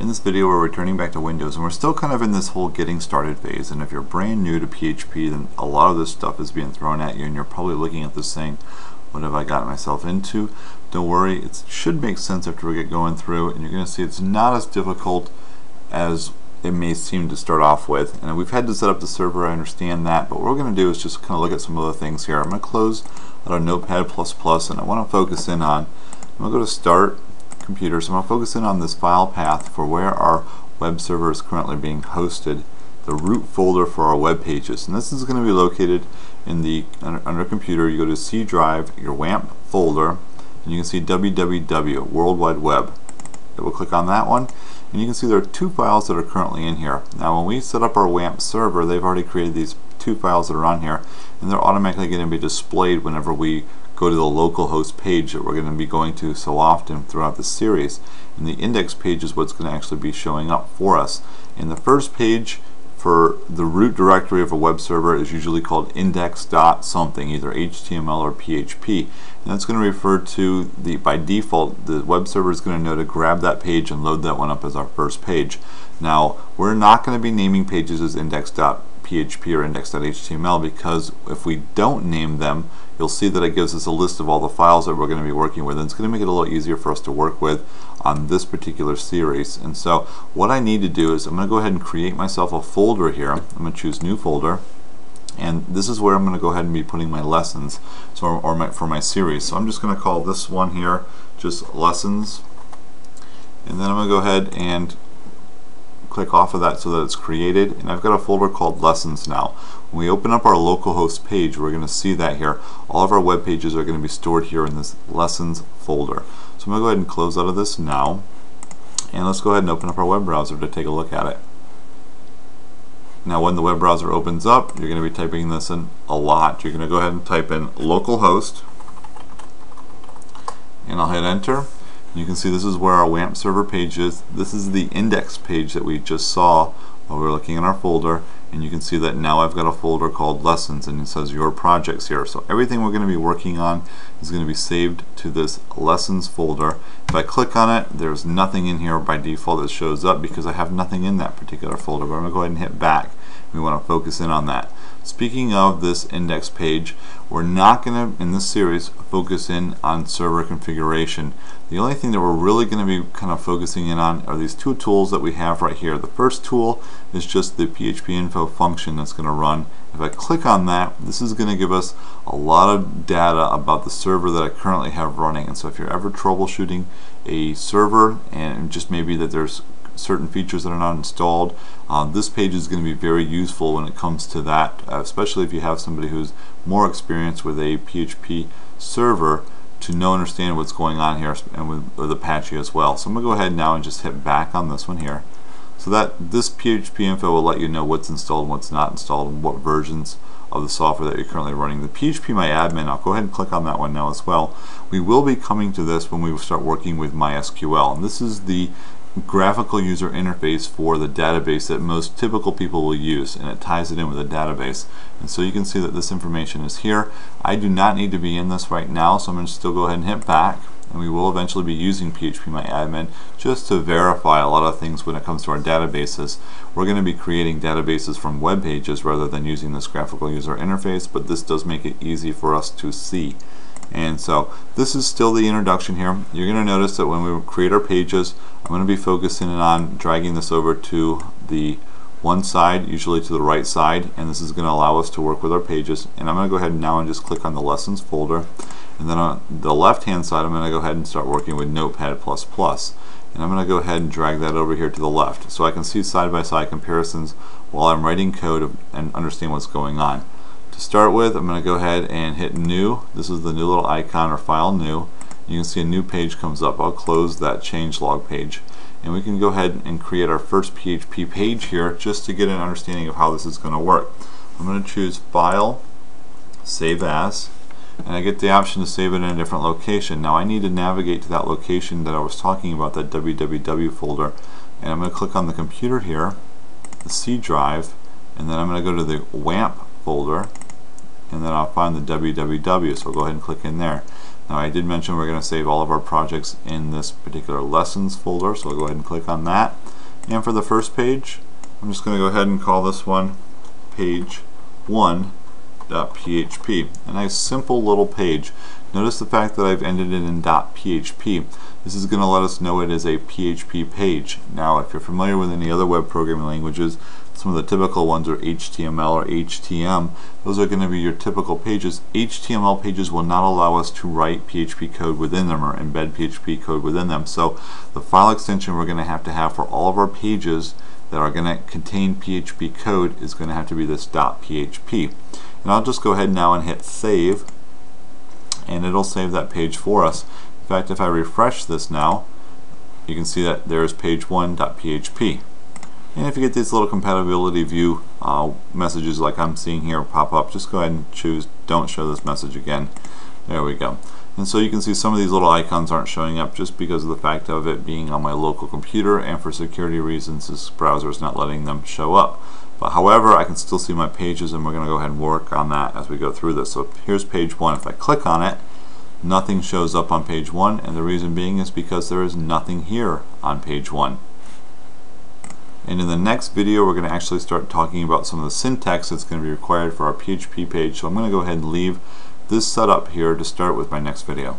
In this video we're returning back to Windows and we're still kind of in this whole getting started phase and if you're brand new to PHP then a lot of this stuff is being thrown at you and you're probably looking at this saying what have I gotten myself into? Don't worry, it should make sense after we get going through and you're going to see it's not as difficult as it may seem to start off with. And we've had to set up the server, I understand that, but what we're going to do is just kind of look at some of the other things here. I'm going to close out of Notepad++ and I want to focus in on, I'm going to go to Start, So I'm going to focus in on this file path for where our web server is currently being hosted, the root folder for our web pages. And this is going to be located in the under, under computer. You go to C drive, your WAMP folder, and you can see www, World Wide Web. We'll click on that one and you can see there are two files that are currently in here. Now when we set up our WAMP server they've already created these two files that are on here and they're automatically going to be displayed whenever we go to the localhost page that we're going to be going to so often throughout the series. And the index page is what's going to actually be showing up for us. And the first page for the root directory of a web server is usually called index.something, either HTML or PHP. And that's going to refer to the, by default, the web server is going to know to grab that page and load that one up as our first page. Now, we're not going to be naming pages as index.php or index.html because if we don't name them, you'll see that it gives us a list of all the files that we're going to be working with and it's going to make it a little easier for us to work with on this particular series. And so what I need to do is I'm going to go ahead and create myself a folder here. I'm going to choose new folder and this is where I'm going to go ahead and be putting my lessons so or my, for my series. So I'm just going to call this one here just lessons. And then I'm going to go ahead and click off of that so that it's created. And I've got a folder called lessons now. When we open up our localhost page we're going to see that here. All of our web pages are going to be stored here in this lessons folder. So I'm going to go ahead and close out of this now. And let's go ahead and open up our web browser to take a look at it. Now when the web browser opens up you're going to be typing this in a lot. You're going to go ahead and type in localhost. And I'll hit enter you can see this is where our WAMP server page is. This is the index page that we just saw while we were looking in our folder and you can see that now I've got a folder called lessons and it says your projects here. So everything we're going to be working on is going to be saved to this lessons folder. If I click on it, there's nothing in here by default that shows up because I have nothing in that particular folder. But I'm going to go ahead and hit back. We want to focus in on that. Speaking of this index page, we're not going to, in this series, focus in on server configuration. The only thing that we're really going to be kind of focusing in on are these two tools that we have right here. The first tool is just the PHP info function that's going to run. If I click on that, this is going to give us a lot of data about the server that I currently have running. And so if you're ever troubleshooting a server and just maybe that there's certain features that are not installed. Uh, this page is going to be very useful when it comes to that, uh, especially if you have somebody who's more experienced with a PHP server to know and understand what's going on here and with, with Apache as well. So I'm going to go ahead now and just hit back on this one here. So that this PHP info will let you know what's installed and what's not installed and what versions of the software that you're currently running. The PHP My Admin, I'll go ahead and click on that one now as well. We will be coming to this when we start working with MySQL. And this is the graphical user interface for the database that most typical people will use and it ties it in with a database and so you can see that this information is here I do not need to be in this right now so I'm going to still go ahead and hit back and we will eventually be using PHPMyAdmin just to verify a lot of things when it comes to our databases. We're going to be creating databases from web pages rather than using this graphical user interface but this does make it easy for us to see. And so this is still the introduction here. You're going to notice that when we create our pages, I'm going to be focusing on dragging this over to the one side, usually to the right side, and this is going to allow us to work with our pages. And I'm going to go ahead now and just click on the lessons folder. And then on the left hand side, I'm going to go ahead and start working with Notepad++. And I'm going to go ahead and drag that over here to the left so I can see side-by-side -side comparisons while I'm writing code and understand what's going on. To start with, I'm going to go ahead and hit new. This is the new little icon or file new. You can see a new page comes up. I'll close that change log page. And we can go ahead and create our first PHP page here just to get an understanding of how this is going to work. I'm going to choose File, Save As, and I get the option to save it in a different location. Now I need to navigate to that location that I was talking about, that www folder. And I'm going to click on the computer here, the C drive, and then I'm going to go to the WAMP folder and then I'll find the www so I'll go ahead and click in there Now I did mention we're going to save all of our projects in this particular lessons folder, so I'll go ahead and click on that. And for the first page, I'm just going to go ahead and call this one page 1.php. A nice simple little page. Notice the fact that I've ended it in .php. This is going to let us know it is a PHP page. Now if you're familiar with any other web programming languages, some of the typical ones are HTML or HTM. Those are going to be your typical pages. HTML pages will not allow us to write PHP code within them or embed PHP code within them. So the file extension we're going to have to have for all of our pages that are going to contain PHP code is going to have to be this .php. And I'll just go ahead now and hit save and it'll save that page for us. In fact, if I refresh this now, you can see that there's page1.php. And if you get these little compatibility view uh, messages like I'm seeing here pop up, just go ahead and choose don't show this message again. There we go. And so you can see some of these little icons aren't showing up just because of the fact of it being on my local computer and for security reasons this browser is not letting them show up. But however, I can still see my pages and we're going to go ahead and work on that as we go through this. So here's page one. If I click on it, nothing shows up on page one and the reason being is because there is nothing here on page one. And in the next video, we're going to actually start talking about some of the syntax that's going to be required for our PHP page. So I'm going to go ahead and leave this setup here to start with my next video.